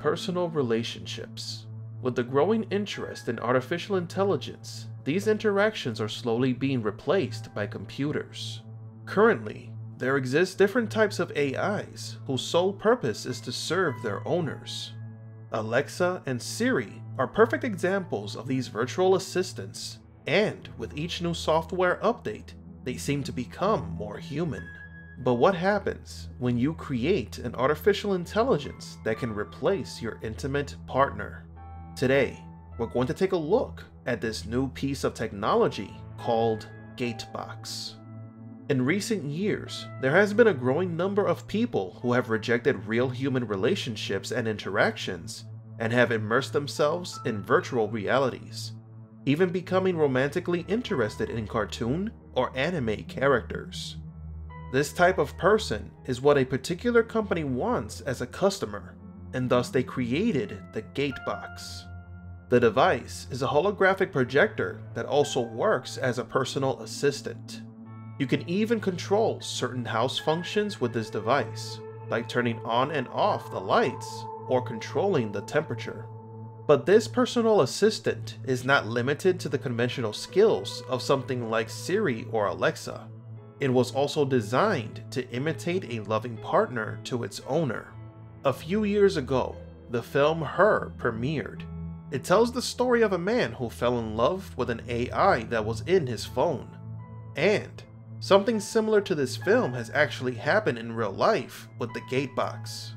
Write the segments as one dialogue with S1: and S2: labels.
S1: Personal relationships. With the growing interest in artificial intelligence, these interactions are slowly being replaced by computers. Currently, there exist different types of AIs whose sole purpose is to serve their owners. Alexa and Siri are perfect examples of these virtual assistants, and with each new software update, they seem to become more human. But what happens when you create an artificial intelligence that can replace your intimate partner? Today, we're going to take a look at this new piece of technology called Gatebox. In recent years, there has been a growing number of people who have rejected real human relationships and interactions and have immersed themselves in virtual realities, even becoming romantically interested in cartoon or anime characters. This type of person is what a particular company wants as a customer, and thus they created the Gatebox. The device is a holographic projector that also works as a personal assistant. You can even control certain house functions with this device, like turning on and off the lights or controlling the temperature. But this personal assistant is not limited to the conventional skills of something like Siri or Alexa. It was also designed to imitate a loving partner to its owner. A few years ago, the film Her premiered. It tells the story of a man who fell in love with an AI that was in his phone. And something similar to this film has actually happened in real life with the Gatebox.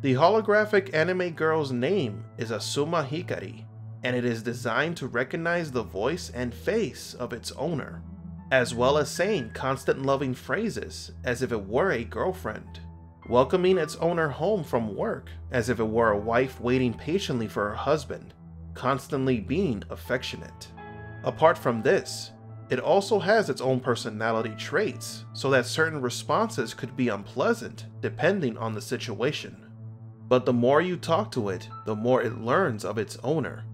S1: The holographic anime girl's name is Azuma Hikari, and it is designed to recognize the voice and face of its owner as well as saying constant loving phrases as if it were a girlfriend, welcoming its owner home from work as if it were a wife waiting patiently for her husband, constantly being affectionate. Apart from this, it also has its own personality traits, so that certain responses could be unpleasant depending on the situation. But the more you talk to it, the more it learns of its owner,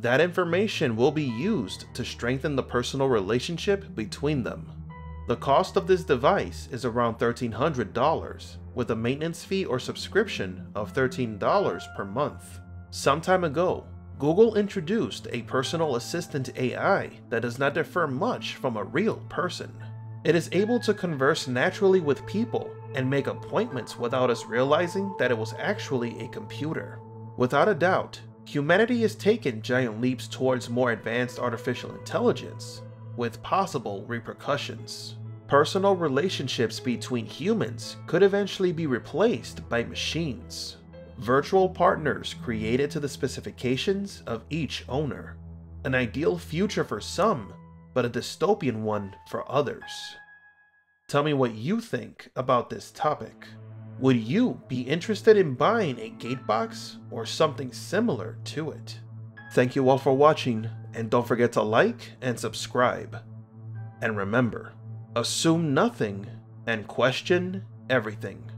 S1: that information will be used to strengthen the personal relationship between them. The cost of this device is around $1,300, with a maintenance fee or subscription of $13 per month. Some time ago, Google introduced a personal assistant AI that does not differ much from a real person. It is able to converse naturally with people and make appointments without us realizing that it was actually a computer. Without a doubt, humanity has taken giant leaps towards more advanced artificial intelligence, with possible repercussions. Personal relationships between humans could eventually be replaced by machines. Virtual partners created to the specifications of each owner. An ideal future for some, but a dystopian one for others. Tell me what you think about this topic. Would you be interested in buying a Gatebox or something similar to it? Thank you all for watching, and don't forget to like and subscribe. And remember, assume nothing and question everything.